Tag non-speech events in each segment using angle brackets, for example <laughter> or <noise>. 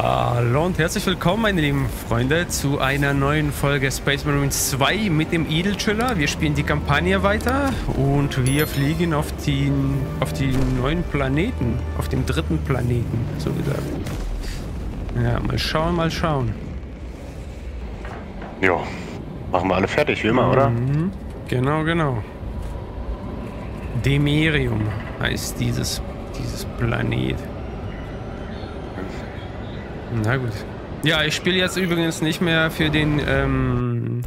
Hallo und herzlich willkommen, meine lieben Freunde, zu einer neuen Folge Space Marines 2 mit dem Edelchiller. Wir spielen die Kampagne weiter und wir fliegen auf den, auf die neuen Planeten, auf dem dritten Planeten, so gesagt. Ja, mal schauen, mal schauen. Jo, machen wir alle fertig, wie immer, mhm. oder? Genau, genau. Demerium heißt dieses, dieses Planet. Na gut. Ja, ich spiele jetzt übrigens nicht mehr für den ähm,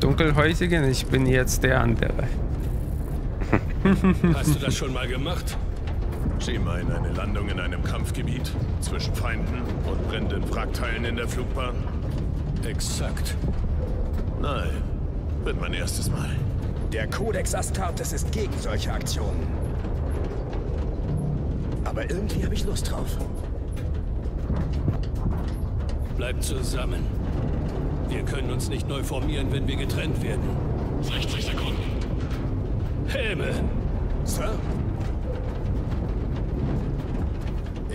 Dunkelhäutigen. Ich bin jetzt der andere. <laughs> Hast du das schon mal gemacht? Mal in eine Landung in einem Kampfgebiet zwischen Feinden und brennenden Wrackteilen in der Flugbahn? Exakt. Nein, wird mein erstes Mal. Der Codex Astartes ist gegen solche Aktionen. Aber irgendwie habe ich Lust drauf. Bleibt zusammen. Wir können uns nicht neu formieren, wenn wir getrennt werden. 60 Sekunden. Helme! Sir?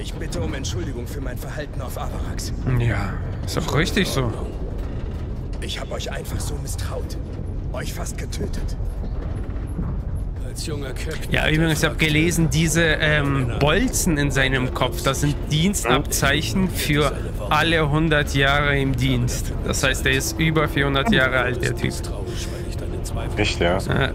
Ich bitte um Entschuldigung für mein Verhalten auf Avarax. Ja, ist doch richtig so. Ich habe euch einfach so misstraut. Euch fast getötet. Ja, übrigens, ich habe gelesen, diese ähm, Bolzen in seinem Kopf, das sind Dienstabzeichen für alle 100 Jahre im Dienst. Das heißt, er ist über 400 Jahre alt, der Typ. Echt, ja? ja.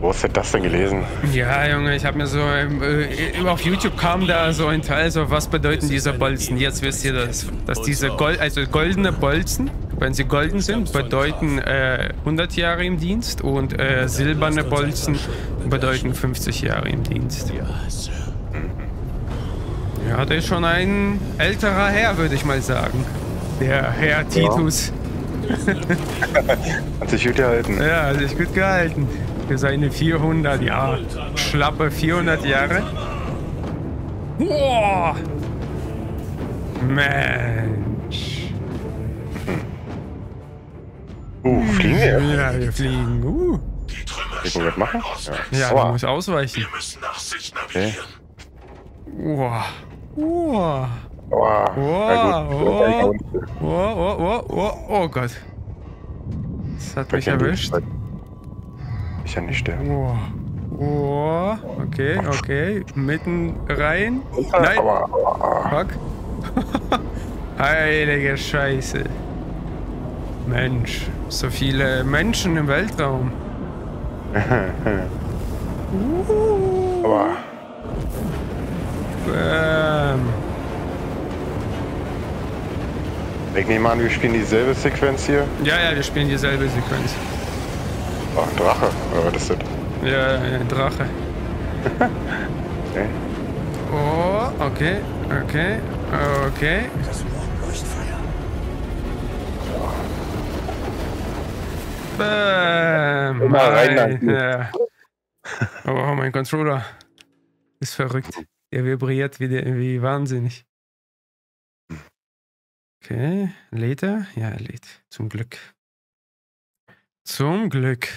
Wo hast du das denn gelesen? Ja, Junge, ich habe mir so, äh, auf YouTube kam da so ein Teil, so was bedeuten diese Bolzen. Jetzt wisst ihr das, dass diese Gold, also goldene Bolzen wenn sie golden sind, bedeuten äh, 100 Jahre im Dienst und äh, silberne Bolzen bedeuten 50 Jahre im Dienst. Ja, der ist schon ein älterer Herr, würde ich mal sagen. Der Herr Titus. Ja. <laughs> hat sich gut gehalten. Ja, hat sich gut gehalten. Für seine 400, ja, schlappe 400 Jahre. Boah! Man. Uh, fliegen wir? Ja, wir fliegen. Uh. Ich muss was machen? Ja, ja du musst ausweichen. Wir müssen nach sich navigieren. Okay. Wow. Wow. Wow. Wow. Wow. Wow. Wow. Wow. Oh Gott. Das hat mich erwischt. Ich ja nicht sterben. Wow. Wow. Okay, okay. Mitten rein. Nein. Fuck. <laughs> Heilige Scheiße. Mensch, so viele Menschen im Weltraum. <laughs> Aber. Bam. Ich nehme an, wir spielen dieselbe Sequenz hier. Ja, ja, wir spielen dieselbe Sequenz. Oh, ein Drache, oder was ist das? Ja, ein Drache. <laughs> okay. Oh, okay, okay, okay. Bäm. Immer rein ja. <laughs> Oh, mein Controller ist verrückt. Er vibriert wie, wie wahnsinnig. Okay, lädt er? Ja, er lädt. Zum Glück. Zum Glück.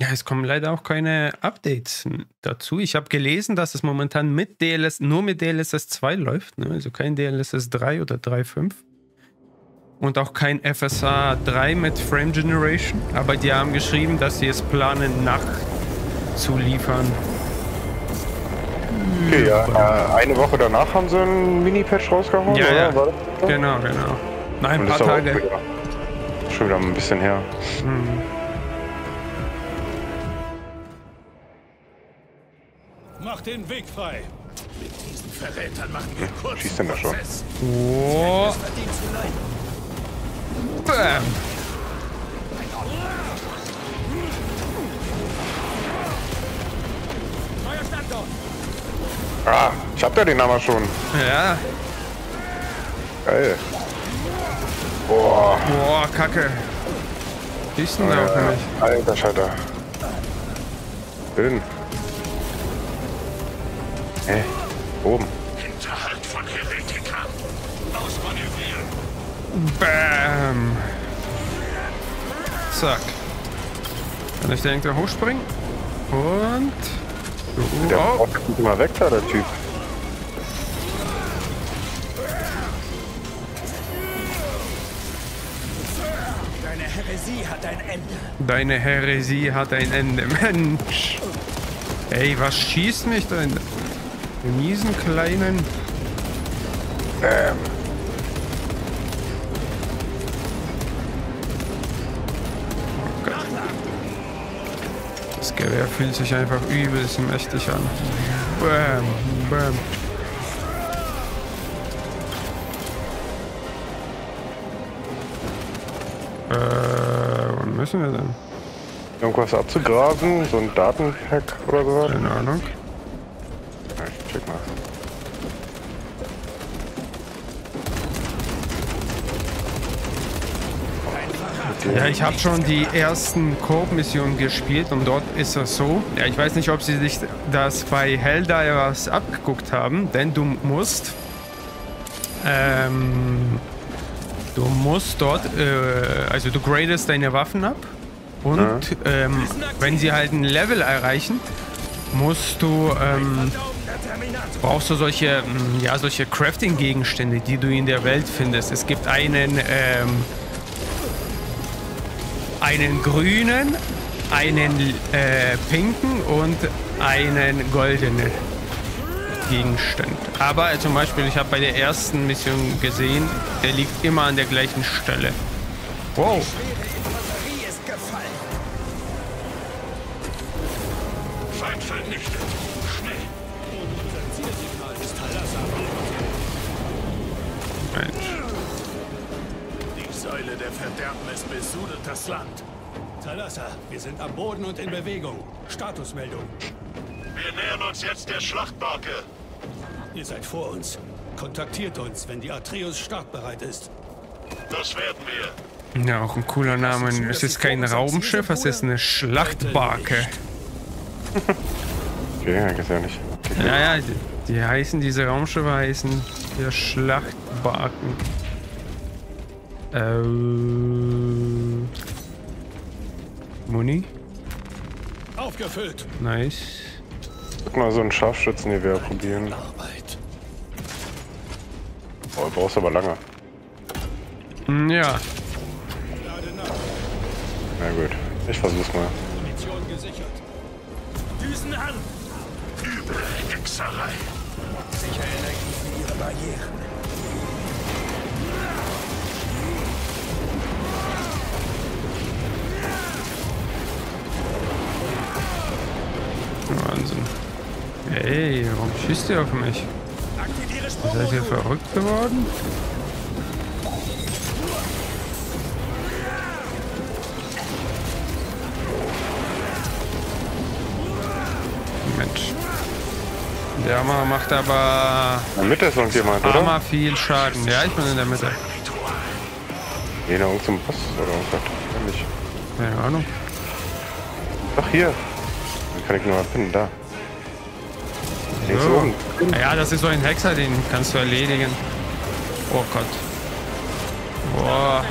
Ja, es kommen leider auch keine Updates dazu. Ich habe gelesen, dass es momentan mit DLS, nur mit DLSS 2 läuft, ne? also kein DLSS 3 oder 3.5. Und auch kein FSA 3 mit Frame Generation. Aber die haben geschrieben, dass sie es planen, nachzuliefern. Okay, ja. Äh, eine Woche danach haben sie einen Mini-Patch rausgehauen? Ja, ja. Genau, genau. Nein, ein paar Tage. Schon wieder ein bisschen her. Mhm. Mach den Weg frei. Mit diesen Verrätern machen wir kurz. Schießt denn da schon? Oh. Bam. Ah, ich hab ja den Namen schon. Ja. Geil. Boah. Boah, Kacke. Schießt denn da auf mich? Alter Schalter. Bin. Hä? Oben. Hinterhalt von Heretikern. Ausmanövrieren. Bam. Zack. Kann ich da irgendwie hochspringen? Und... Uh, der oh. immer weg da, der Typ. Deine Heresie hat ein Ende. Deine Heresie hat ein Ende. <laughs> Mensch. Ey, was schießt mich da in den miesen kleinen... Ähm. Das Gewehr fühlt sich einfach übelst mächtig an. Bam, bam. Äh, wo müssen wir denn? Irgendwas abzugraben? So ein Datenpack oder so? Keine Ahnung. Ja, ich check mal. Ja, ich habe schon die ersten Koop-Missionen gespielt und dort ist es so. Ja, ich weiß nicht, ob sie sich das bei Helldivers abgeguckt haben, denn du musst. Ähm, du musst dort. Äh, also, du gradest deine Waffen ab. Und ja. ähm, wenn sie halt ein Level erreichen, musst du. Ähm, brauchst du solche, ja, solche Crafting-Gegenstände, die du in der Welt findest. Es gibt einen. Ähm, einen grünen, einen äh, pinken und einen goldenen Gegenstand. Aber zum Beispiel, ich habe bei der ersten Mission gesehen, der liegt immer an der gleichen Stelle. Wow. Verderbnis besudelt das Land. Talassa, wir sind am Boden und in Bewegung. Statusmeldung. Wir nähern uns jetzt der Schlachtbarke. Ihr seid vor uns. Kontaktiert uns, wenn die Atreus startbereit ist. Das werden wir. Ja, auch ein cooler Name. Es ist kein Raumschiff, es ist eine Schlachtbarke. <laughs> okay, ja, ist ja nicht. Ja, ja, die, die heißen, diese Raumschiffe heißen der Schlachtbarken. Äh, Muni? Aufgefüllt. Nice. Guck mal, so ein Scharfschützengewehr probieren. Arbeit. Oh, du brauchst aber lange. Hm, ja. Na gut, ich versuch's mal. Munition gesichert. Düsen an! Üble Hexerei. Sicher Energie für Ey, warum schießt ihr auf mich? Seid ihr verrückt geworden? Mensch. Der Hammer macht aber... In der Mitte ist irgendjemand, oder? Hammer viel Schaden. Ja, ich bin in der Mitte. Jeder irgend zum Boss oder irgendwas. Ähnlich. Keine Ahnung. Ach, hier kann ich nur mal finden, da. So. Ja, das ist so ein Hexer, den kannst du erledigen. Oh Gott. Boah.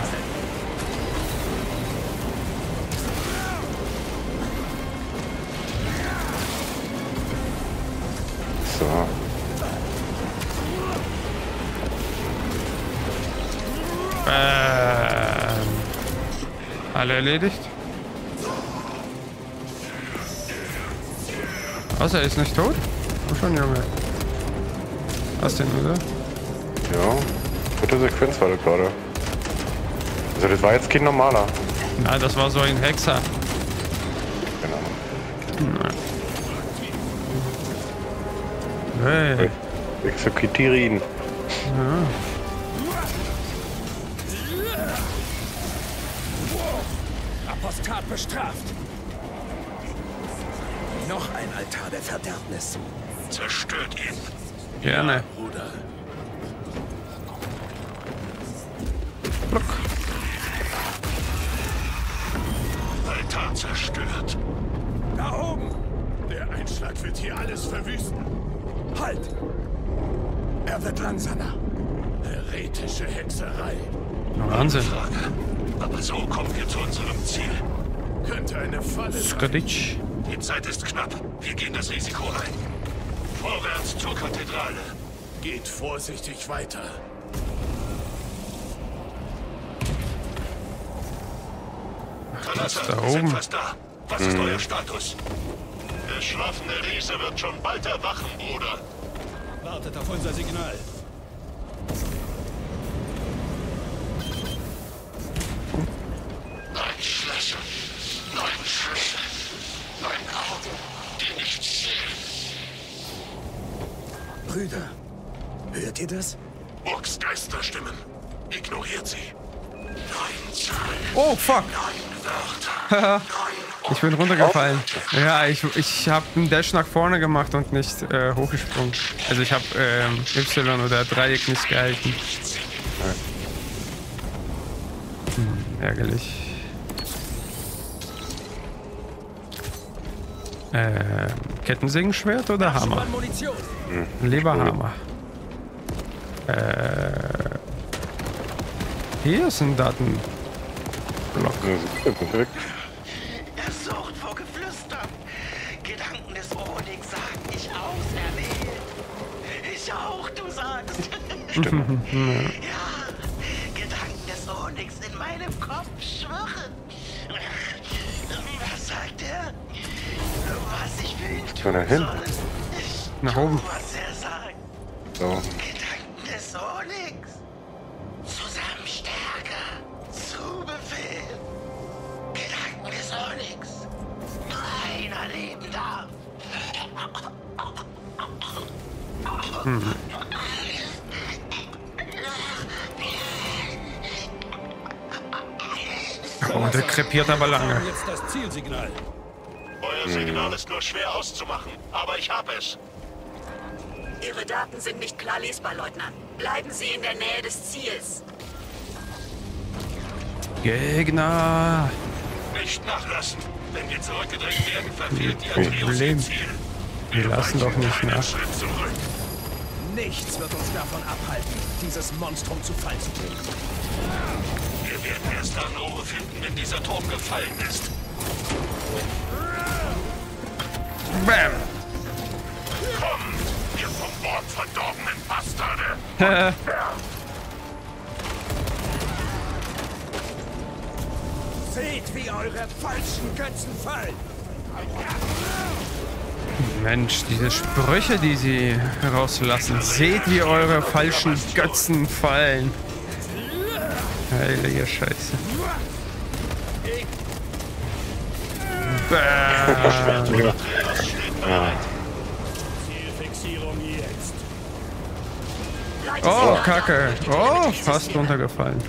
So. Ähm. Alle erledigt? Was, er ist nicht tot? Schon, Junge. Was denn, oder? Ja, gute Sequenz war das gerade. Also das war jetzt kein normaler. Na, das war so ein Hexer. Genau. Hey. Exekutieren. Ja. Apostat bestraft. Noch ein Altar der Verderbnis. Zerstört ihn. Gerne. Ja, Bruder. Block. Altar zerstört. Da oben! Der Einschlag wird hier alles verwüsten. Halt! Er wird langsamer. Heretische Hexerei. Wahnsinn. Frage. Aber so kommen wir zu unserem Ziel. Könnte eine Falle. Skaditsch. Die Zeit ist knapp. Vorsichtig weiter. Talassa, da sind oben. fast da. Was ist euer Status? Der schlafende Riese wird schon bald erwachen, Bruder. Wartet auf unser Signal. Neun Schlösser. Neun Schlüssel. Neun Augen, die nicht sehen. Brüder, hört ihr das? Burgs Geisterstimmen. Ignoriert sie. Zahlen. Oh, fuck. Neun Wörter. Ich bin runtergefallen. Ja, ich, ich habe einen Dash nach vorne gemacht und nicht äh, hochgesprungen. Also ich habe ähm, Y oder Dreieck nicht gehalten. Hm, ärgerlich. Ähm, Kettensägenschwert oder Hammer? Munition. Leberhammer. Äh, hier ist ein Datenblock. Ja, perfekt. Er sucht vor Geflüster. Gedanken des Onyx sagen, ich auserwählt. Ich auch, du sagst. <laughs> ja, Gedanken des Onyx in meinem Kopf schwirren. Was sagt er? Was ich will tun hin? Nach oben. Aber lange. Jetzt das Zielsignal. Euer Signal ist nur schwer auszumachen, aber ich hab es. Ihre Daten sind nicht klar lesbar, Leutnant. Bleiben Sie in der Nähe des Ziels. Gegner. Nicht nachlassen. Wenn wir zurückgedrängt werden, verfehlt die Atreus Problem. ihr Ziel. Wir lassen doch nicht nach. Nichts wird uns davon abhalten, dieses Monstrum zu Fall zu bringen. Wir werden erst dann Ruhe finden, wenn dieser Turm gefallen ist. Bam. Kommt, ihr vom Bord verdorbenen Bastarde. <laughs> Seht, wie eure falschen Götzen fallen. Mensch, diese Sprüche, die sie herauslassen. Seht, wie eure falschen Götzen fallen. Heilige Scheiße. Bam. Oh, Kacke. Oh, fast runtergefallen.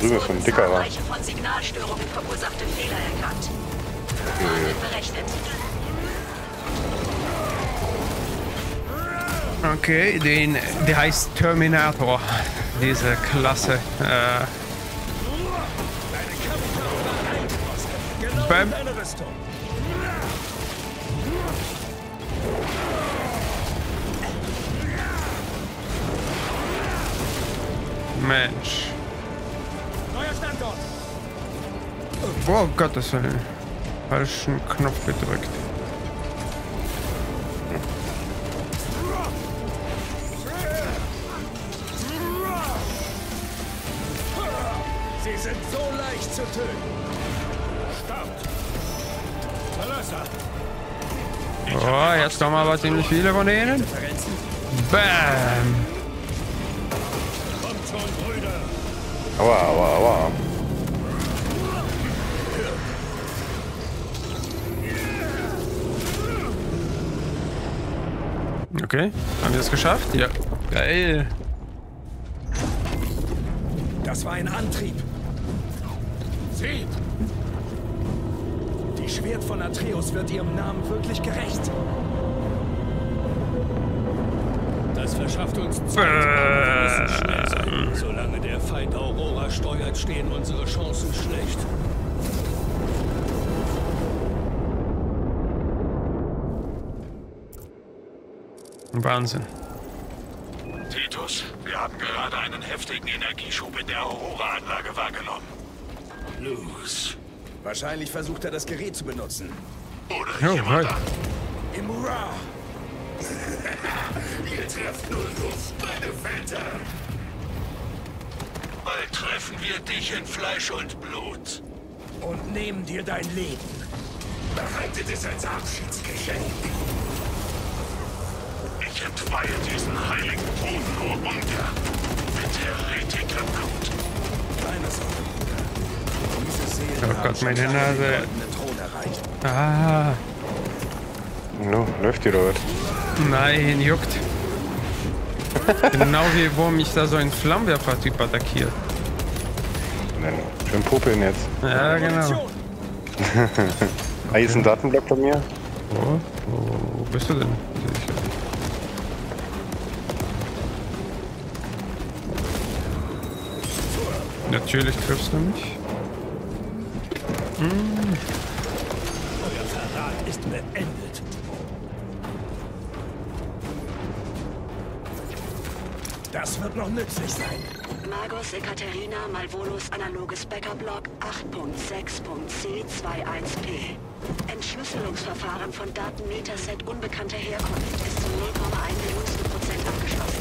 Ein wurden dickerer. zahlreiche von Signalstörungen verursachte Fehler erkannt. Berechnet. Okay, den, der heißt Terminator. Diese Klasse. Äh, Bam. Mensch. Oh Gottes Willen. Falschen Knopf gedrückt. Sie sind so leicht zu töten. Start. Talassa. Oh, jetzt kommen aber ziemlich viele von denen. Bam. Kommt schon, Brüder. Aua, aua, aua. Okay, haben wir es geschafft? Ja. Geil. Das war ein Antrieb. Seht. Die Schwert von Atreus wird ihrem Namen wirklich gerecht. Das verschafft uns Zeit. Wir müssen schnell sein. Solange der Feind Aurora steuert, stehen unsere Chancen schlecht. Wahnsinn. Titus, wir haben gerade einen heftigen Energieschub in der Aurora-Anlage wahrgenommen. Los. Wahrscheinlich versucht er das Gerät zu benutzen. Oder Oh, jemand hi. Im Ra! <laughs> Ihr trefft nur Luft, meine Väter. Bald treffen wir dich in Fleisch und Blut. Und nehmen dir dein Leben. Behaltet es als Abschiedsgeschenk. Ich entweihe diesen heiligen Boden nur ungern. Mit Heretikergut. Keine Sorge, Bruder. Diese Seelen Oh Gott, meine Nase. Ah, No, läuft die was? nein, juckt. genau wie wo mich da so ein Flammenwerfer-Typ attackiert. Nein, schön popeln jetzt. Ja, genau. Ah, hier ist ein Datenblock bei mir. Wo, wo, bist du denn? Natürlich triffst du mich. Euer Verrat ist beendet. Das wird noch nützlich sein. Magos Ekaterina Malvolus analoges Backup-Log 8.6.c21p. Entschlüsselungsverfahren von Datenmetaset unbekannter Herkunft ist zu 0,1 Millionstel Prozent abgeschlossen.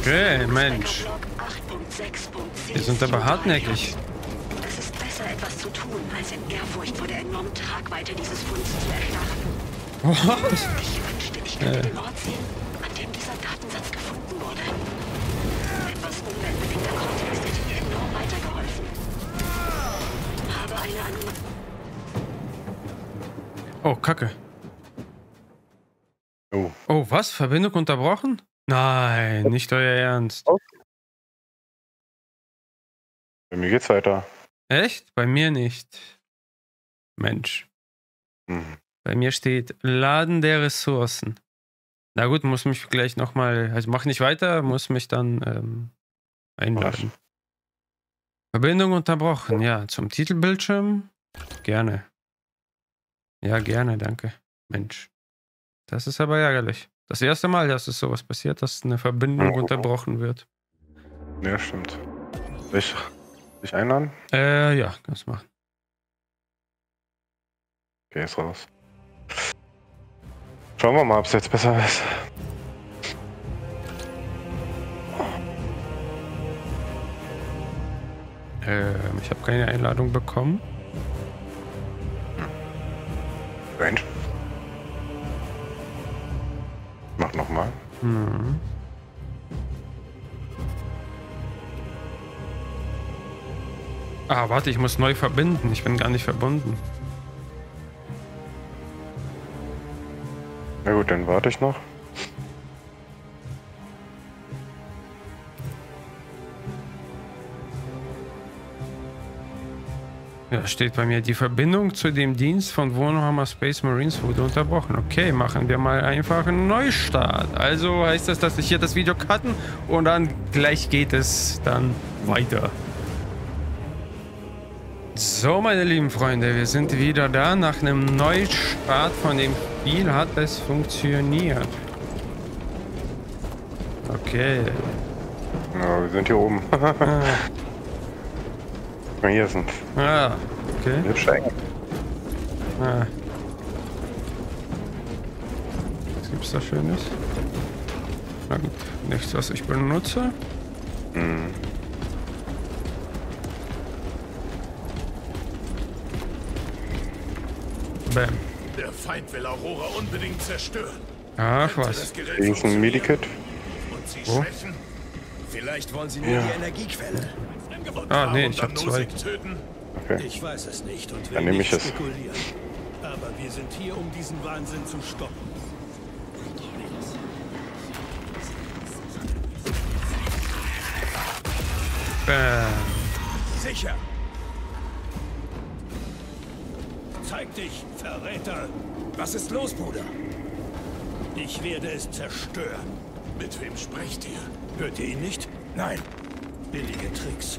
Okay, Mensch. Backup-Log 8.6.c Wir sind aber hartnäckig. es ist besser, etwas zu tun, als in Ehrfurcht vor der enormen Tragweite dieses Funds zu erstarren. What? Ich wünschte, ich könnte den Ort sehen, an dem dieser Datensatz gefunden wurde. Etwas umweltbedingter Kontext hätte mir enorm weitergeholfen. Habe eine Anomalie. Oh, Kacke. Oh, Oh, was? Verbindung unterbrochen? Nein, nicht euer Ernst. bei mir geht's weiter. Echt? Bei mir nicht. Mensch. Hm. Bei mir steht Laden der Ressourcen. Na gut, muss mich gleich nochmal, also mach nicht weiter, muss mich dann ähm, einladen. Verbindung unterbrochen, ja. Zum Titelbildschirm? Gerne. Ja, gerne, danke. Mensch. Das ist aber ärgerlich. Das erste Mal, dass es sowas passiert, dass eine Verbindung Oh. unterbrochen wird. Ja, stimmt. Soll ich dich einladen? Äh, ja, kannst machen. Okay, ist raus. Schauen wir mal, ob es jetzt besser ist. Ähm, ich habe keine Einladung bekommen. Range. Mach nochmal. Hm. Ah, warte, ich muss neu verbinden. Ich bin gar nicht verbunden. Na gut, dann warte ich noch. Ja, steht bei mir, die Verbindung zu dem Dienst von Wohnhammer Space Marines wurde unterbrochen. Okay, machen wir mal einfach einen Neustart. Also heißt das, dass ich hier das Video cutten und dann gleich geht es dann weiter. So, meine lieben Freunde, wir sind wieder da. Nach einem Neustart von dem Spiel hat es funktioniert. Okay. Ja, wir sind hier oben. <laughs> <laughs> Ah, Hier ist ein ah okay. hübscher Engel. Ah. Was gibt's da Schönes? Na gut, nichts, was ich benutze. Hm. Bam. Der Feind will Aurora unbedingt zerstören. Ach was. ist ein Medikit. Und sie Wo? schwächen Vielleicht wollen sie nur Ja. die Energiequelle. Ah, nee, ich hab zwei. Okay. Ich weiß es nicht und will Dann nehme ich es. spekulieren. Aber wir sind hier, um diesen Wahnsinn zu stoppen. Bam. Sicher. Zeig dich, Verräter! Was ist los, Bruder? Ich werde es zerstören. Mit wem sprecht ihr? Hört ihr ihn nicht? Nein. Billige Tricks.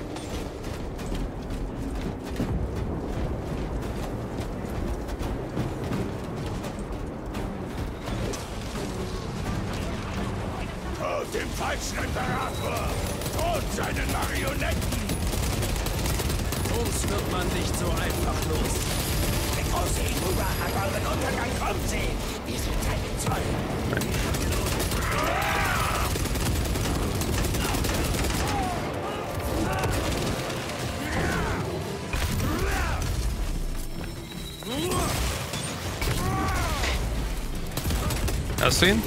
Du ihn?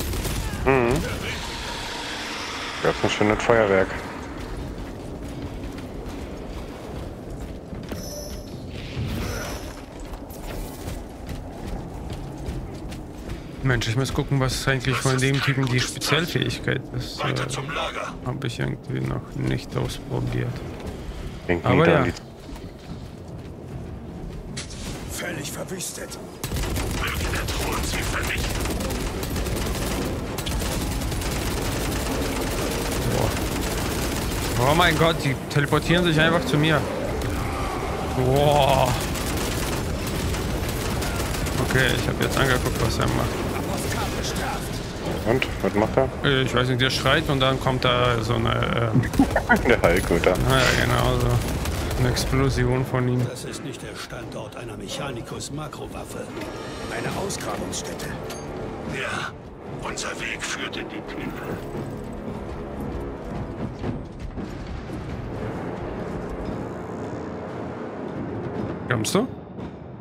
Gab's ein schönes Feuerwerk. Mensch, ich muss gucken, was eigentlich von dem Typen die Spezialfähigkeit ist. Äh. Habe ich irgendwie noch nicht ausprobiert. Denk Aber ja. Völlig verwüstet. Möge der Thron sie vernichten. Oh mein Gott, die teleportieren sich einfach zu mir. Boah. Okay, ich habe jetzt angeguckt, was er macht. Und? Was macht er? Äh, Ich weiß nicht, der schreit und dann kommt da so eine, ähm, <laughs> Der Hulk, oder? naja, genau so. Eine Explosion von ihm. Das ist nicht der Standort einer Mechanicus-Makrowaffe. Eine Ausgrabungsstätte. Ja, unser Weg führt in die Tiefe. Kommst du?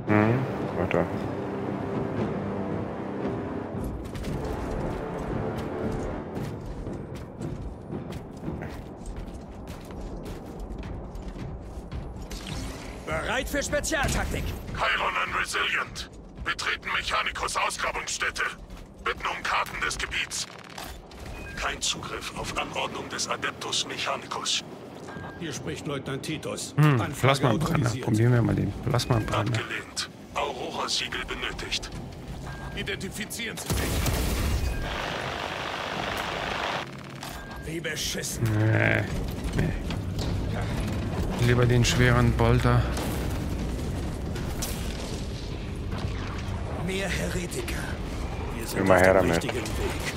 Mhm. Warte. Bereit für Spezialtaktik. Chiron an Resilient. Betreten Mechanicus Ausgrabungsstätte. Bitten um Karten des Gebiets. Kein Zugriff auf Anordnung des Adeptus Mechanicus. Hier spricht Leutnant Titus. Hm, Plasmabrenner. Probieren wir mal den Plasmabrenner. Abgelehnt. Aurora-Siegel benötigt. Identifizieren Sie sich. Wie beschissen. Nee, nee. Lieber den schweren Bolter. Mehr Heretiker. Wir sind Immer auf her dem damit. richtigen Weg.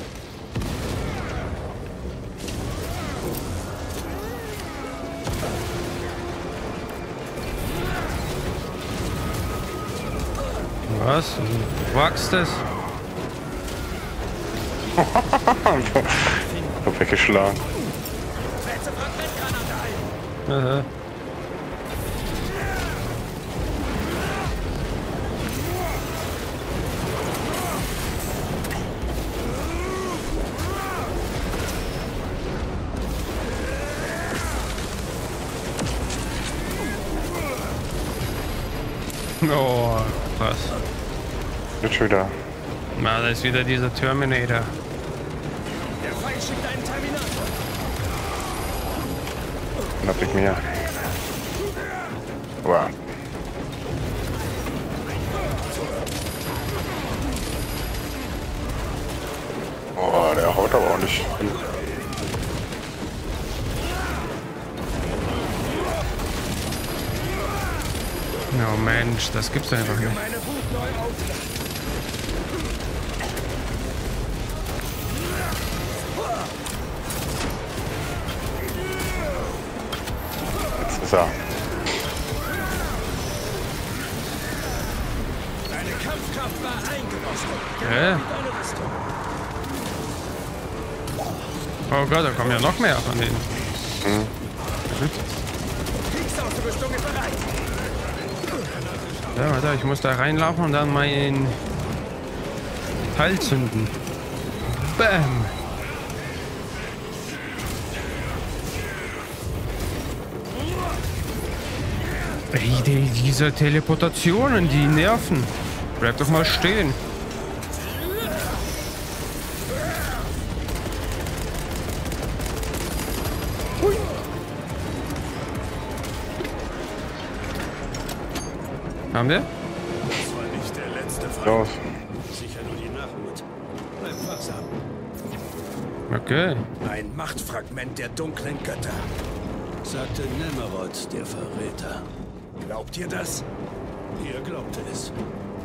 Was? Du wachst es? Hab weggeschlagen. Aha. Oh, krass. Jetzt schon wieder. Na, da ist wieder dieser Terminator. Der Feind schickt einen Terminator. Hab ich mir. Wow. Boah, der haut aber auch nicht. Oh Mensch, das gibt's einfach nicht. Eingerostet. Hä? Oh Gott, da kommen ja noch mehr von denen. Bereit. Ja, warte, ich muss da reinlaufen und dann mein Teil zünden. Bam! Ey, die, diese Teleportationen, die nerven. Bleib doch mal stehen. Hui. Haben wir? Das war nicht der letzte Fall. Los. Sicher nur die Nachhut. Bleib wachsam. Okay. Ein Machtfragment der dunklen Götter. Sagte Nemerod, der Verräter. Glaubt ihr das? Ihr glaubte es.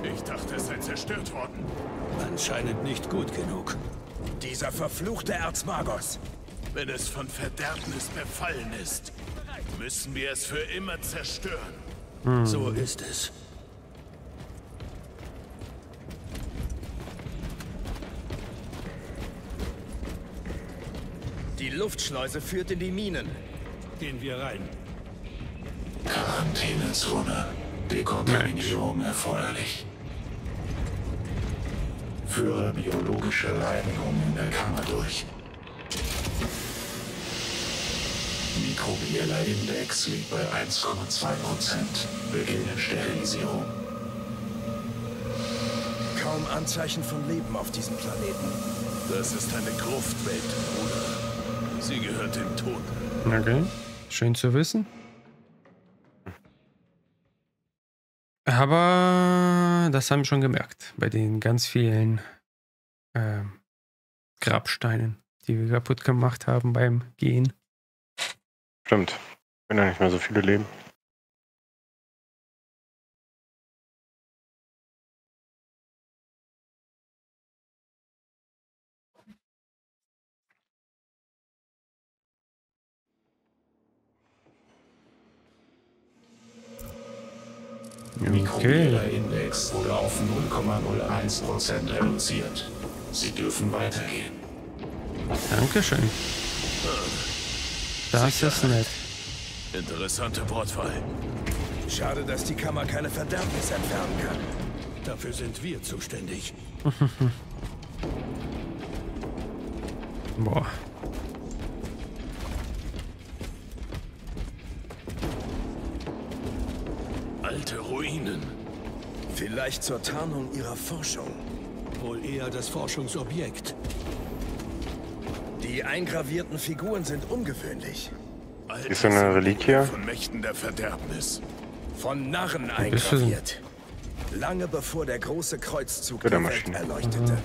Ich dachte, es sei zerstört worden. Anscheinend nicht gut genug. Dieser verfluchte Erzmagos. Wenn es von Verderbnis befallen ist, müssen wir es für immer zerstören. So ist es. Die Luftschleuse führt in die Minen. Gehen wir rein. Quarantänezone. Dekontaminierung erforderlich. Führe biologische Reinigung in der Kammer durch. Mikrobieller Index liegt bei 1,2 Prozent. Beginne Sterilisierung. Kaum Anzeichen von Leben auf diesem Planeten. Das ist eine Gruftwelt, Bruder. Sie gehört dem Tod. Okay. Schön zu wissen. Aber das haben wir schon gemerkt bei den ganz vielen ähm, Grabsteinen, die wir kaputt gemacht haben beim Gehen. Stimmt. Wenn ja nicht mehr so viele leben. Okay. Mikrobieller Index wurde auf 0,01 Prozent reduziert. Sie dürfen weitergehen. Dankeschön. Das ist nett. Interessante Wortwahl. Schade, dass die Kammer keine Verderbnis entfernen kann. Dafür sind wir zuständig. <laughs> Boah. Alte Ruinen. Vielleicht zur Tarnung ihrer Forschung. Wohl eher das Forschungsobjekt. Die eingravierten Figuren sind ungewöhnlich. Alte Ist so eine Reliquie? Von Mächten der Verderbnis. Von Narren eingraviert. Lange bevor der große Kreuzzug die Welt erleuchtete.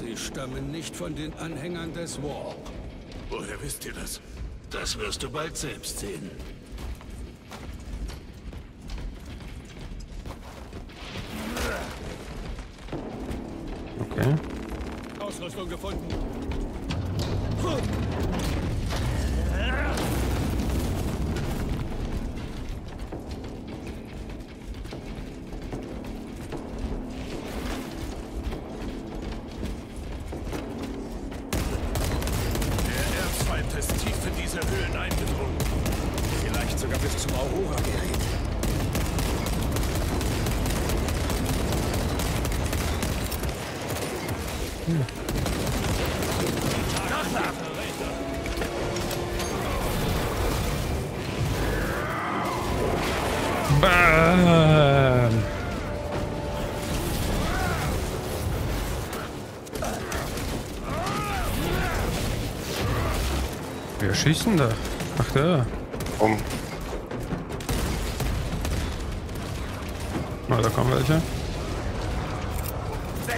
Sie stammen nicht von den Anhängern des War. Woher wisst ihr das? Das wirst du bald selbst sehen. Okay. Ausrüstung gefunden. Bam! Wer schießt denn da? Ach da. Um. Na, da kommen welche.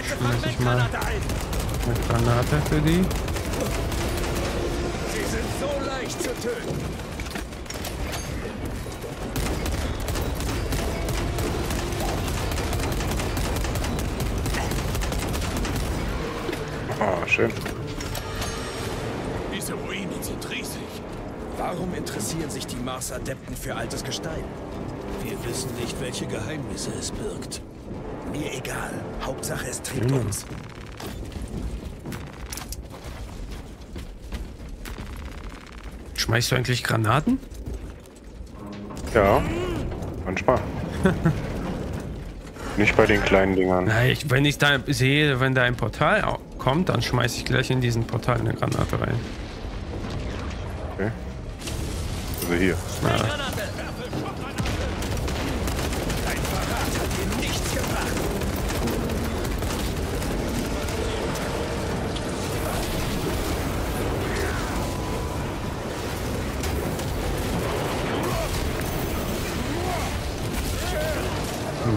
Schmeiß ich mal eine Granate für die. Sie sind so leicht zu töten. Ah, schön. Diese Ruinen sind riesig. Warum interessieren sich die Mars-Adepten für altes Gestein? Wir wissen nicht, welche Geheimnisse es birgt. Hauptsache, es trägt uns. Schmeißt du eigentlich Granaten? Ja. Manchmal. <laughs> Nicht bei den kleinen Dingern. Nein, ich, wenn ich da sehe, wenn da ein Portal kommt, dann schmeiße ich gleich in diesen Portal eine Granate rein.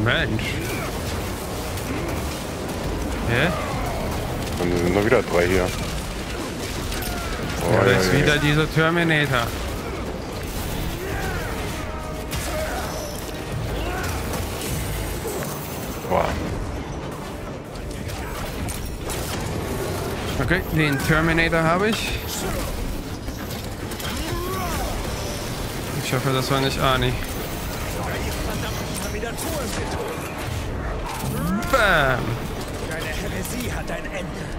Mensch. Hä? Dann sind noch wieder drei hier. Oh, ja, das ist wieder ey. dieser Terminator. Boah. Okay, den Terminator habe ich. Ich hoffe, das war nicht Arnie. Bam! Deine Häresie hat ein Ende.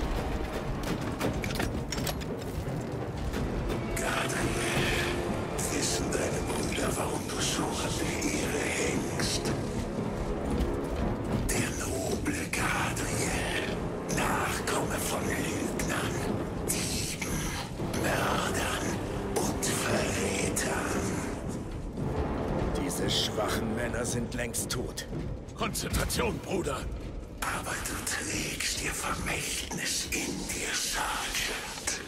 Konzentration, Bruder. Aber du trägst ihr Vermächtnis in dir, Sergeant.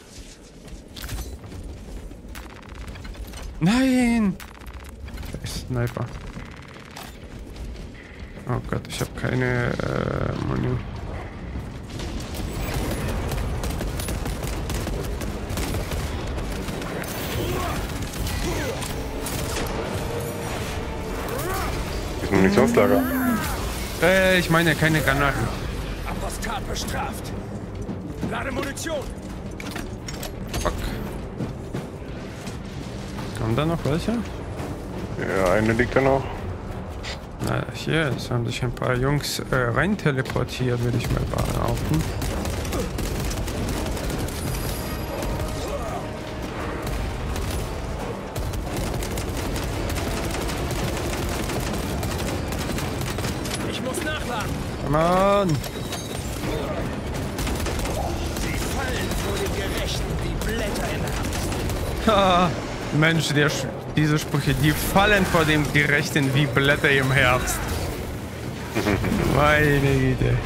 Nein! Da ist Sniper. Oh Gott, ich habe keine äh, Muni. Das Munitionslager. Äh, ich meine keine Granaten. Apostat bestraft. Lade Munition. Fuck. Kommen da noch welche? Ja, eine liegt da noch. Na, hier, es haben sich ein paar Jungs äh, rein teleportiert, würde ich mal behaupten. Im Herbst. Ha, Mensch, der, diese Sprüche, die fallen vor dem Gerechten wie Blätter im Herbst. Meine Güte.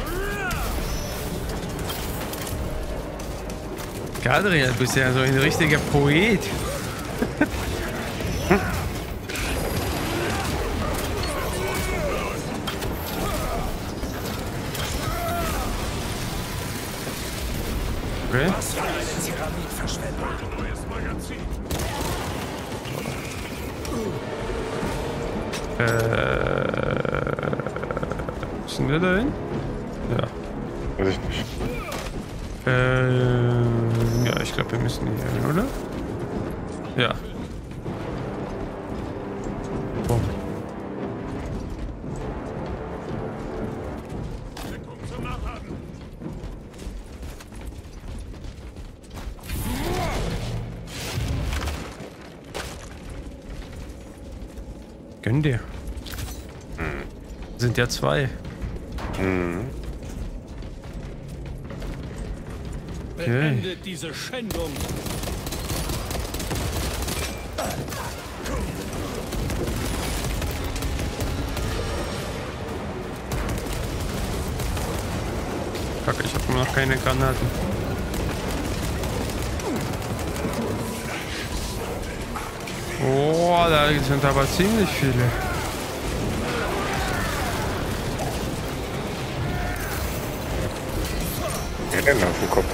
Gadriel, du bist ja so ein richtiger Poet. Sind ja zwei. Beendet diese Schändung. Fuck, ich habe noch keine Granaten. Oh, da sind aber ziemlich viele. Den Kopf.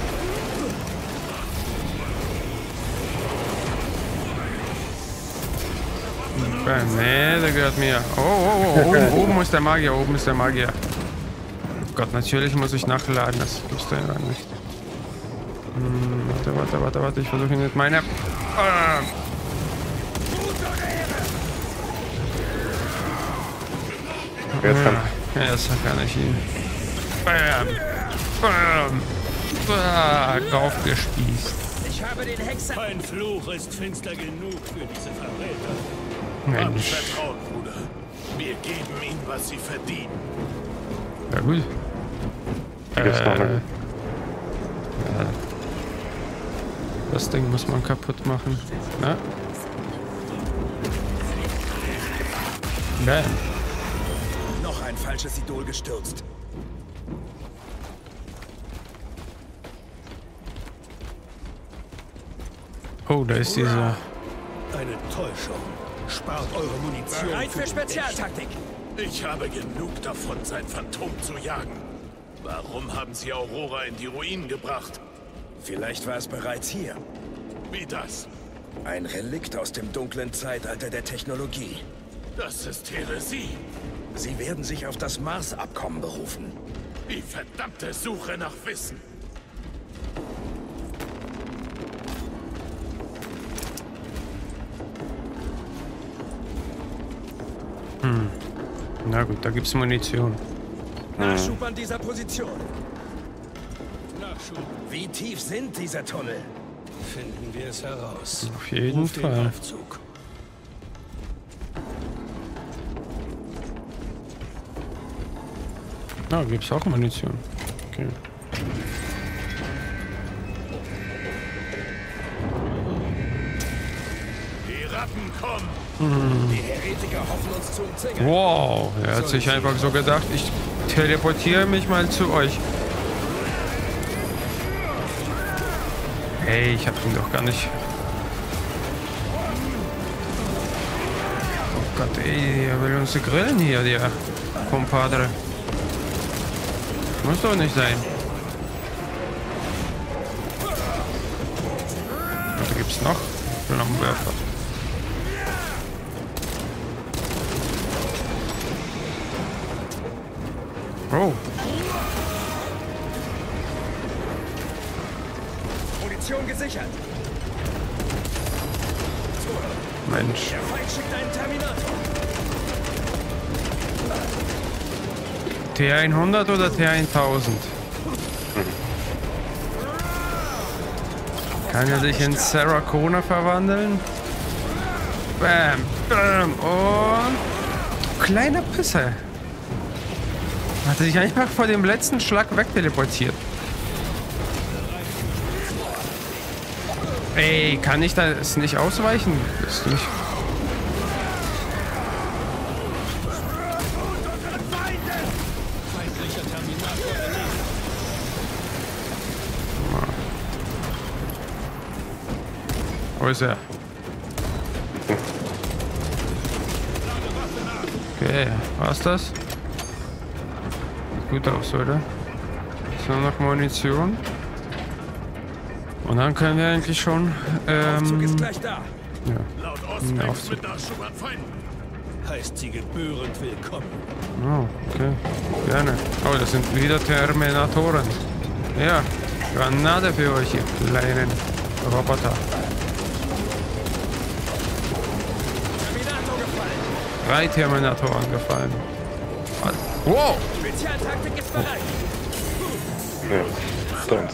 Nee, der gehört mir. Oh, oh, oh, oben, <laughs> oben ist der Magier, oben ist der Magier. Oh Gott, natürlich muss ich nachladen, das gibt's da ja nicht. Hm, warte, warte, warte, warte, ich versuche ihn mit meiner... Ah. Ist dran? Ja, das kann ich ihn. Bam! Bam! Ah, draufgespießt. Ich habe den Hexer. Mein Fluch ist finster genug für diese Verräter. Mensch. Vertrauen, Bruder. Wir geben ihnen, was sie verdienen. Ja, gut. Äh, ja. Das Ding muss man kaputt machen. Na? Bam. Noch ein falsches Idol gestürzt. Oh, da ist dieser. Eine Täuschung. Spart eure Munition. Bereit für Spezialtaktik. Ich habe genug davon, sein Phantom zu jagen. Warum haben sie Aurora in die Ruinen gebracht? Vielleicht war es bereits hier. Wie das? Ein Relikt aus dem dunklen Zeitalter der Technologie. Das ist Häresie. Sie werden sich auf das Mars-Abkommen berufen. Die verdammte Suche nach Wissen. Na gut, da gibt's Munition. Nachschub an dieser Position. Wie tief sind diese Tunnel? Finden wir es heraus. Auf jeden Ruf Fall. Aufzug. Ah, gibt's auch Munition. Okay. Die Ratten kommen. Umzingeln. Wow, er hat sich einfach so gedacht, ich teleportiere mich mal zu euch. Hey, ich hab ihn doch gar nicht. Oh Gott, ey, er will uns grillen hier, der Compadre. Muss doch nicht sein. Und da gibt's noch Flammenwerfer. T100 oder T1000? Kann er sich in Sarah Connor verwandeln? Bam, bam und... Kleiner Pisser. Hat sich einfach vor dem letzten Schlag wegteleportiert. Ey, kann ich das nicht ausweichen? Ist nicht... Er? Okay, war's das? Sieht gut aus, oder? Nur noch Munition. Und dann können wir eigentlich schon, Aufzug ist ähm, gleich da. ja, Laut mit Nachschub Feinden. Heißt sie gebührend willkommen. oh, okay, gerne. Oh, das sind wieder Terminatoren. Ja, Granate für euch, ihr kleinen Roboter. Terminator gefallen. Drei Terminatoren gefallen. Wow! Spezialtaktik ist bereit. Ja, stimmt.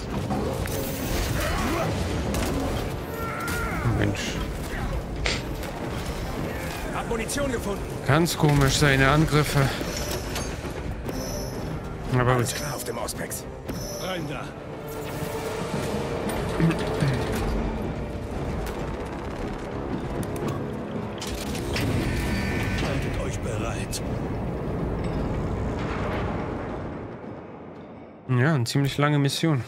Mensch. Hab Munition gefunden. Ganz komisch seine Angriffe. Aber klar auf dem Auspex. Rein da. Ja, eine ziemlich lange Mission.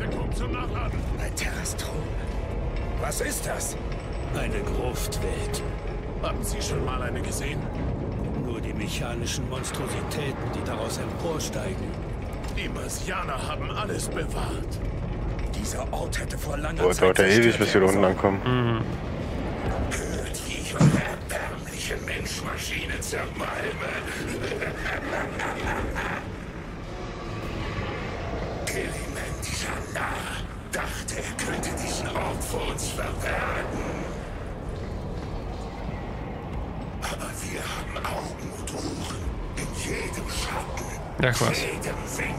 Der kommt zum Nachladen. Ein Terrastrom. Was ist das? Eine Gruftwelt. Haben Sie schon mal eine gesehen? Nur die mechanischen Monstrositäten, die daraus emporsteigen. Die Marsianer haben alles bewahrt. Dieser Ort hätte vor langer Boah, Zeit dauert ja ewig, bis wir unten ankommen. Hört, wie ich eure erbärmliche Menschmaschine zermalme. Element dieser Narr dachte, er könnte diesen Ort vor uns verbergen. Aber wir haben Augen und Ohren in jedem Schatten, Ach was. jedem Winkel,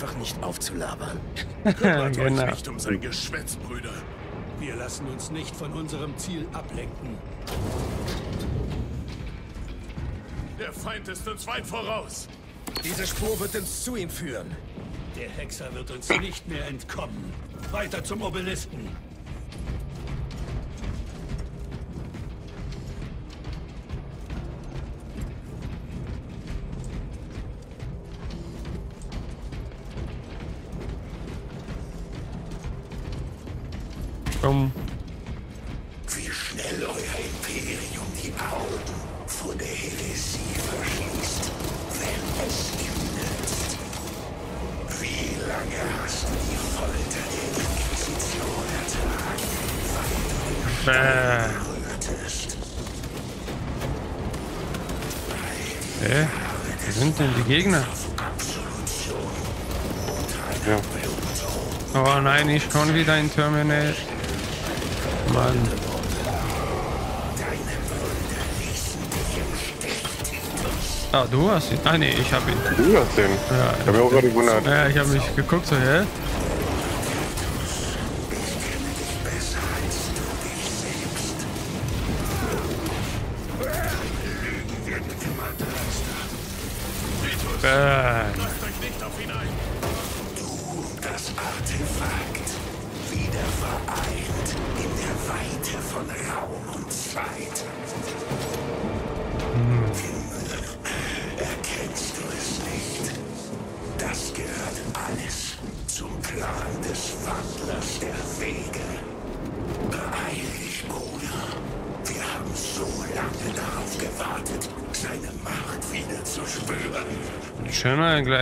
einfach nicht auf zu labern. Kümmert <laughs> genau. euch nicht um sein Geschwätz, Brüder. Wir lassen uns nicht von unserem Ziel ablenken. Der Feind ist uns weit voraus. Diese Spur wird uns zu ihm führen. Der Hexer wird uns nicht mehr entkommen. Weiter zum Obelisken. Um, Wie schnell euer Imperium die Augen vor der Heresie verschließt, wenn es ihm nützt. Bäh. Hä? Wo sind denn die Gegner? Ja. Oh nein, nicht schon wieder ein Terminal. Mann. Ah, du hast ihn. Ah, nee, ich hab ihn. Du hast den. Ja, Ich hab mich auch gerade gewundert. ja ich hab mich geguckt, so, hä?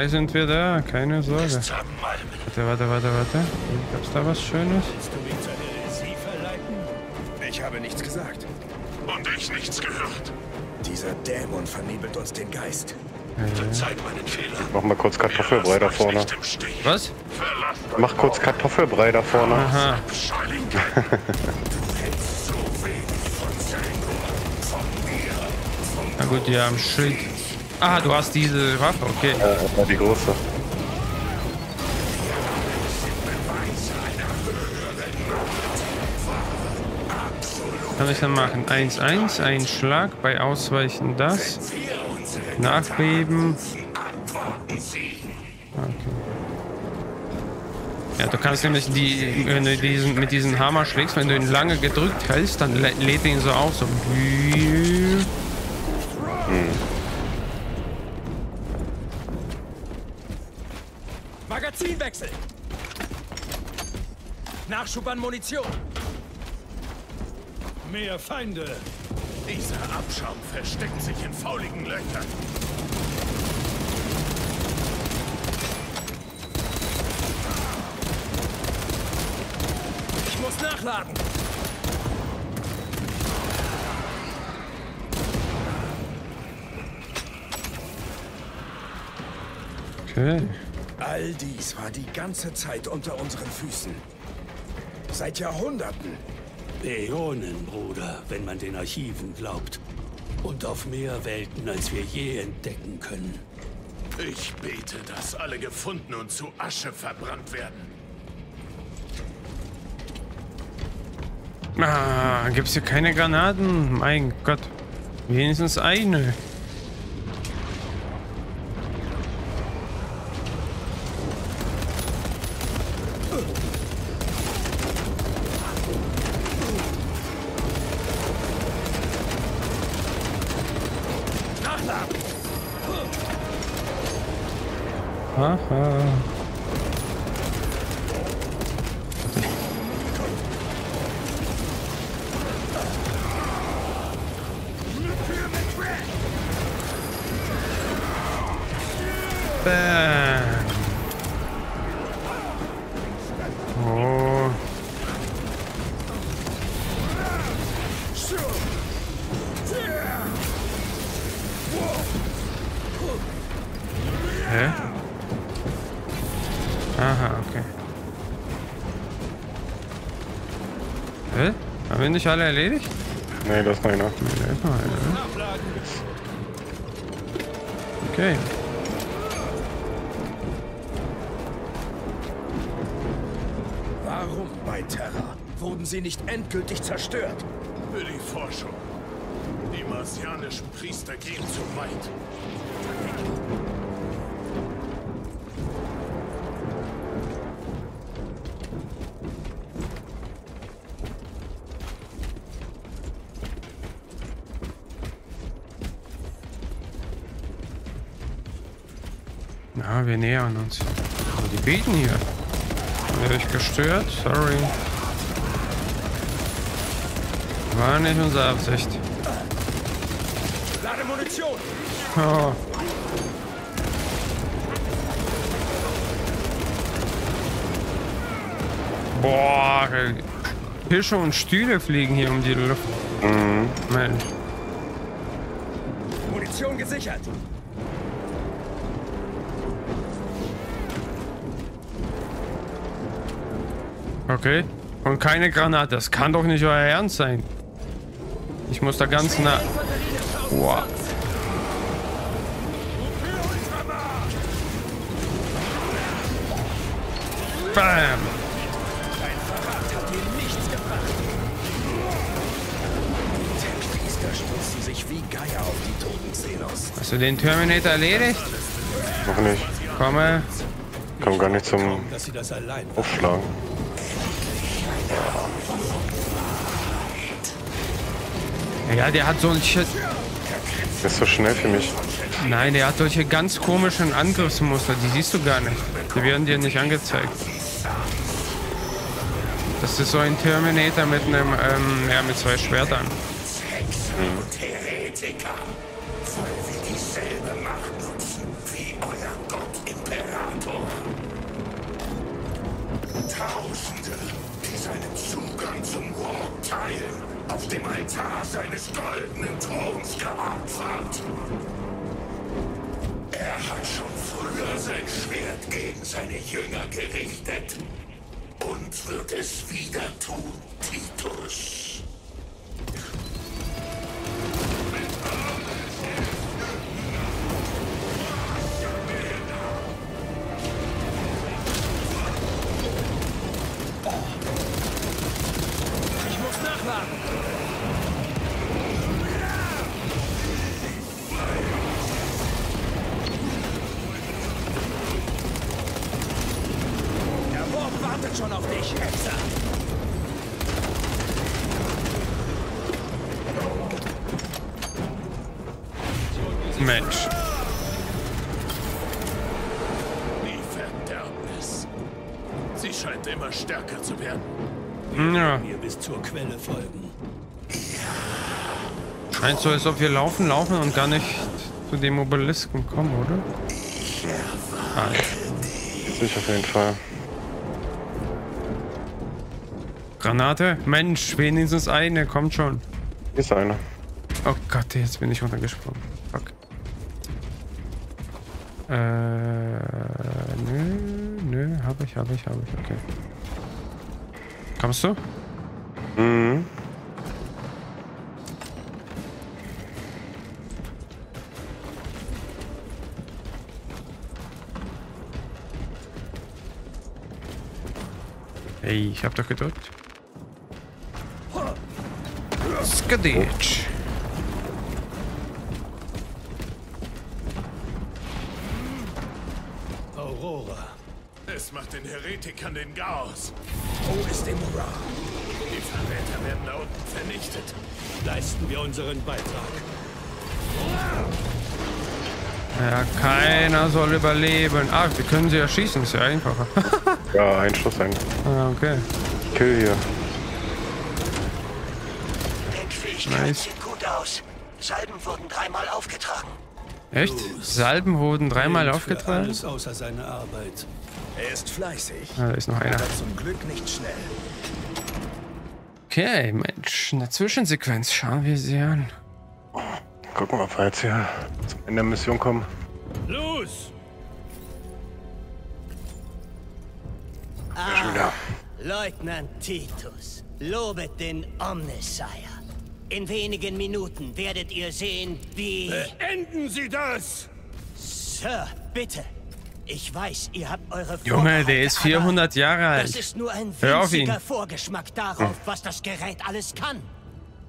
Gleich sind wir da, keine Sorge. Warte, warte, warte, warte. Gab's da was Schönes? Willst du mich zur Heresie verleiten? Ich habe nichts gesagt. Und ich nichts gehört. Dieser Dämon vernebelt uns den Geist. Verzeih meinen Fehler. Mach mal kurz Kartoffelbrei da vorne. Was? Mach kurz Kartoffelbrei da vorne. Aha. <laughs> Na gut, die haben Schild. Ah, du hast diese Waffe, okay. Äh, die große. Kann ich dann machen? 1-1, ein Schlag, bei Ausweichen das. Nachbeben. Okay. Ja, du kannst nämlich die, wenn du diesen, mit diesem Hammer schlägst, wenn du ihn lange gedrückt hältst, dann lä- lädt er ihn so auf, so. Magazinwechsel! Nachschub an Munition! Mehr Feinde! Dieser Abschaum versteckt sich in fauligen Löchern. Ich muss nachladen! Okay. All dies war die ganze Zeit unter unseren Füßen. Seit Jahrhunderten. Äonen, Bruder, wenn man den Archiven glaubt. Und auf mehr Welten, als wir je entdecken können. Ich bete, dass alle gefunden und zu Asche verbrannt werden. Ah, gibt's hier keine Granaten? Mein Gott. Wenigstens eine. Haha. Nicht alle erledigt? Nee, das ist noch einer. Nee, da ist noch einer, ne? Okay. Warum bei Terra wurden sie nicht endgültig zerstört? Für die Forschung. Die marsianischen Priester gehen zu weit. Nähern uns. Aber die beten hier. Wir euch gestört? Sorry. War nicht unsere Absicht. Lade Munition! Oh. Boah, Tische und Stühle fliegen hier um die Luft. Mhm. Mensch. Munition gesichert. Okay. Und keine Granate. Das kann doch nicht euer Ernst sein. Ich muss da ganz nah. Wow. Bam. Hast du den Terminator erledigt? Noch nicht. Komme. Komm gar nicht zum Aufschlagen. Ja, der hat solche. Der ist so schnell für mich. Nein, der hat solche ganz komischen Angriffsmuster. Die siehst du gar nicht. Die werden dir nicht angezeigt. Das ist so ein Terminator mit einem, ähm, ja, mit zwei Schwertern. Hexer seine Jünger gerichtet und wird es wieder tun, Titus. Ich muss nachladen. Mensch. Die Verderbnis. Sie scheint immer stärker zu werden. Ja, mir bis zur Quelle folgen. scheint so, als ob wir laufen, laufen und gar nicht zu dem Obelisken kommen, oder? Ah, Sicher auf jeden Fall. Granate? Mensch, wenigstens eine, kommt schon. Ist einer. Oh Gott, jetzt bin ich runtergesprungen. Äh, nö, nö, hab ich, hab ich, hab ich, okay. Kommst du? Mhm. Hey, ich hab doch gedrückt. Skaditsch. Den Chaos. Wo ist Imura? Die Verräter werden da unten vernichtet. Leisten wir unseren Beitrag. Ja, keiner soll überleben. Ah, wir können sie erschießen, ist ja einfacher. <laughs> Ja, ein Schuss ein. ah, okay. Kill hier. Nice. sieht gut aus. Salben wurden dreimal aufgetragen. Echt? Salben wurden dreimal aufgetragen? Alles außer seine Arbeit. Er ist fleißig, Ah, da ist noch einer. zum Glück nicht schnell. Okay, Mensch, eine Zwischensequenz. Schauen wir sie an. Gucken wir, ob wir jetzt hier zum Ende der Mission kommen. Los! Wieder. Leutnant Titus, lobet den Omnissire. In wenigen Minuten werdet ihr sehen, wie... Enden Sie das! Sir, bitte. Ich weiß, ihr habt eure Junge, der ist 400 Jahre aber Das alt. ist nur ein winziger Vorgeschmack darauf, was das Gerät alles kann.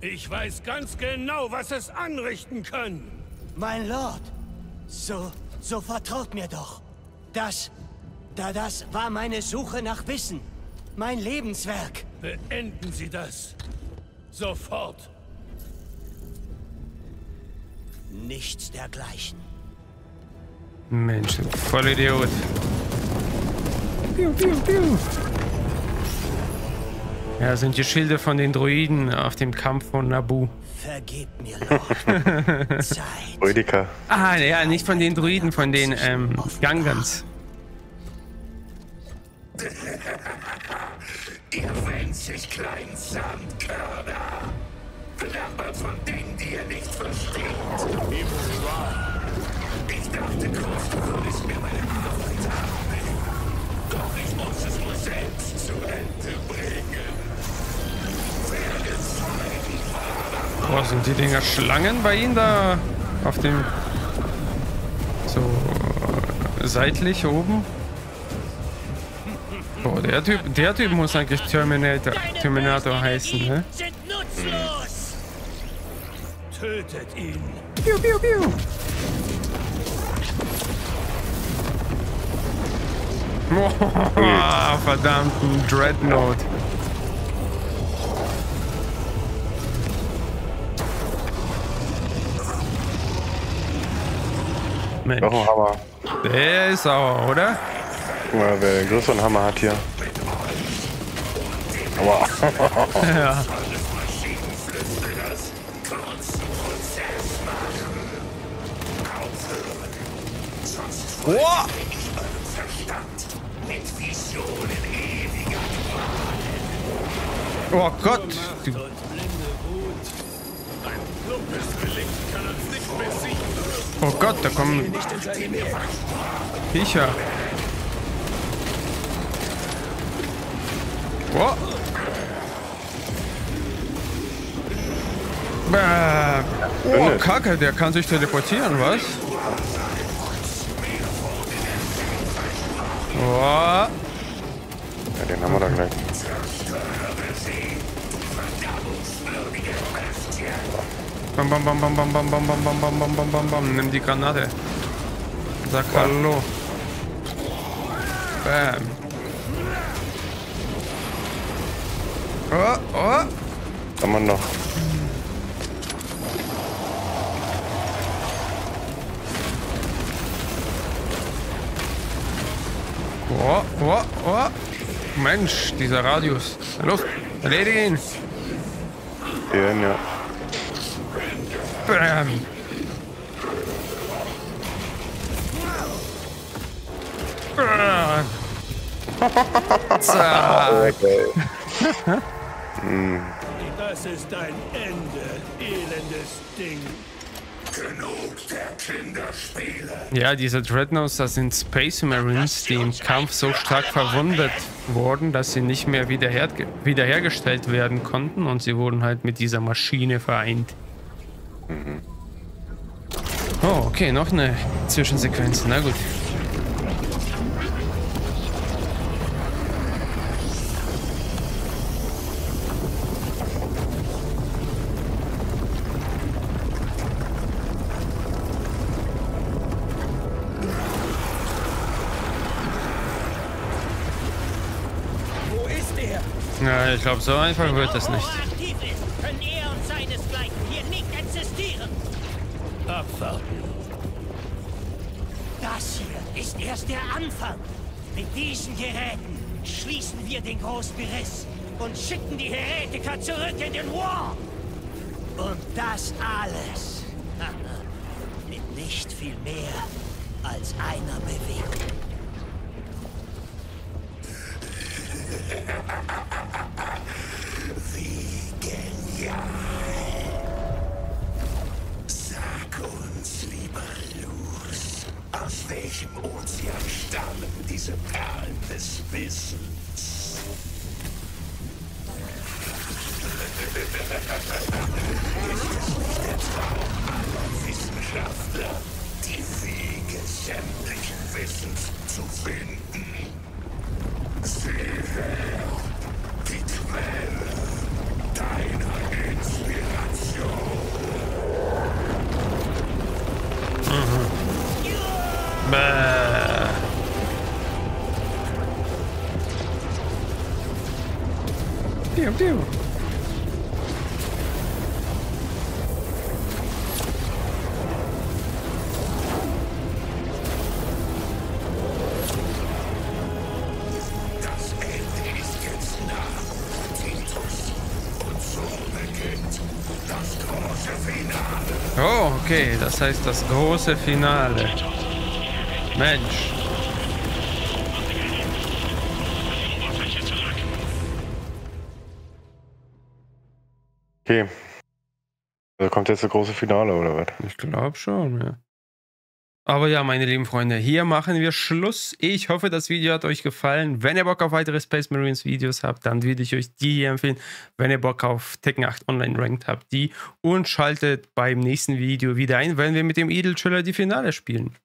Ich weiß ganz genau, was es anrichten kann. Mein Lord, so, so vertraut mir doch. Das, da das war meine Suche nach Wissen. Mein Lebenswerk. Beenden Sie das. Sofort. Nichts dergleichen. Mensch, voll Idiot. Piu, piu, piu. Ja, sind die Schilde von den Druiden auf dem Kampf von Nabu. Vergebt mir, Lord. <laughs> Zeit. Rüdiger. Ah, ja, nicht von den Druiden, von den ähm, Gangans. Ihr winzig kleinen Sandkörner. Plappert von Dingen, die ihr nicht versteht. Ich dachte kurz, du würdest mir meine Arbeit abnehmen. Doch ich muss es nur selbst zu Ende bringen. Werde Zeugen Boah, sind die Dinger Schlangen bei Ihnen da auf dem so äh, seitlich oben? Boah, der Typ, der Typ muss eigentlich Terminator, Terminator heißen, ne? sind nutzlos! Tötet ihn. Piu, piu, piu. Verdammten Dreadnought. Mensch, Noch ein Hammer. der ist sauer, oder? Ja, wer den größeren Hammer hat hier. Aua. <laughs> Ja. Maschinenflüsterers Oh Gott. Die, besiegen. oh Gott, da kommen. Viecher. Oh. Oh, Kacke, der kann sich teleportieren, was? Oh. Ja, den haben wir da gleich. Bam, bam, bam, bam, bam, bam, bam, bam, bam, bam, bam, bam, bam, bam. Nimm die Granate. Sag Hallo. Bam. Oh, oh. Haben wir noch. Oh, oh, oh. Mensch, dieser Radius. Los, erledige ihn. Den, ja. Bam. Zack. Das ist dein Ende, elendes Ding. Genug der Kinderspiele. Ja, diese Dreadnoughts, das sind Space Marines, die im Kampf so stark verwundet wurden, dass sie nicht mehr wiederher wiederhergestellt werden konnten und sie wurden halt mit dieser Maschine vereint. Oh, okay, noch eine Zwischensequenz. Na gut. Wo ist? Ja, ich glaube, so einfach wird das nicht. Erst der Anfang. Mit diesen Geräten schließen wir den großen Riss und schicken die Heretiker zurück in den War. Und das alles <laughs> mit nicht viel mehr als einer Finale. Oh, okay, das heißt das große Finale. Mensch. Kommt jetzt das große Finale, oder was? Ich glaube schon, ja. Aber ja, meine lieben Freunde, hier machen wir Schluss. Ich hoffe, das Video hat euch gefallen. Wenn ihr Bock auf weitere Space Marines Videos habt, dann würde ich euch die hier empfehlen. Wenn ihr Bock auf Tekken 8 Online Ranked habt, die. Und schaltet beim nächsten Video wieder ein, wenn wir mit dem Edel Chiller die Finale spielen.